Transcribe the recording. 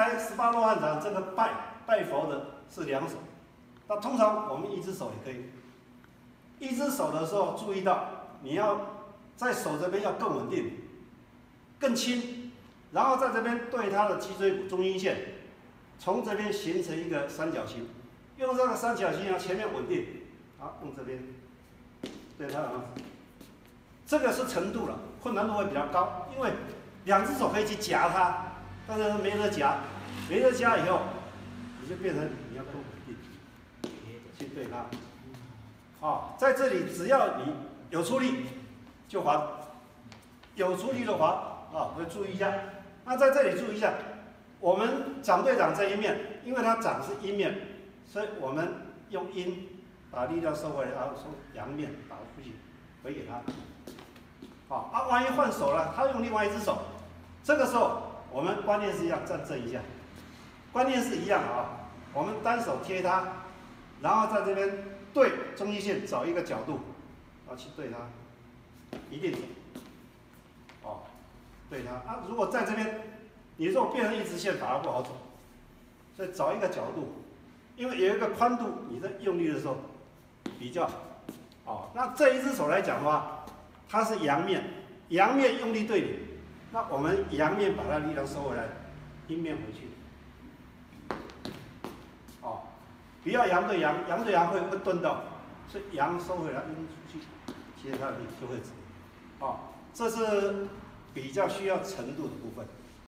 才十八罗汉掌这个拜拜佛的是两手，那通常我们一只手也可以。一只手的时候，注意到你要在手这边要更稳定、更轻，然后在这边对它的脊椎骨中阴线，从这边形成一个三角形，用这个三角形啊前面稳定，好用这边对它啊，这个是程度了，困难度会比较高，因为两只手可以去夹它，但是没得夹，没得夹以后，你就变成你要跟稳定去对它。啊，在这里只要你有出力就滑，有出力的滑啊，要注意一下。那在这里注意一下，我们掌对掌这一面，因为它掌是阴面，所以我们用阴把力量收回来，然后从阳面打出去，回给他。好，啊，万一换手了，他用另外一只手，这个时候我们关键是要站正一下，关键是一样啊，我们单手贴它，然后在这边。对中心线找一个角度，啊，去对它，一定准。哦，对它啊。如果在这边，你如果变成一直线，反而不好走。所以找一个角度，因为有一个宽度，你在用力的时候比较。哦，那这一只手来讲的话，它是阳面，阳面用力对你，那我们阳面把它力量收回来，阴面回去。哦不要阳对阳，阳对阳会会钝到，所以阳收回来，阴出去，其他力就会走。哦，这是比较需要程度的部分。